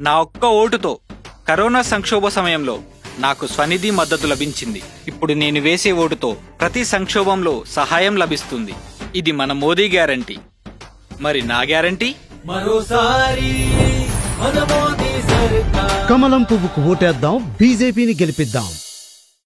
నా ఒక్క ఓటుతో కరోనా సంక్షోభ సమయంలో నాకు స్వనిధి మద్దతు లభించింది. ఇప్పుడు నేను వేసే ఓటుతో ప్రతి సంక్షోభంలో సహాయం లభిస్తుంది. ఇది మన మోదీ గ్యారంటీ. మరి నా గ్యారంటీ? మరోసారి కమలం పువ్వుకు ఓటేద్దాం బీజేపీని గెలిపిద్దాం.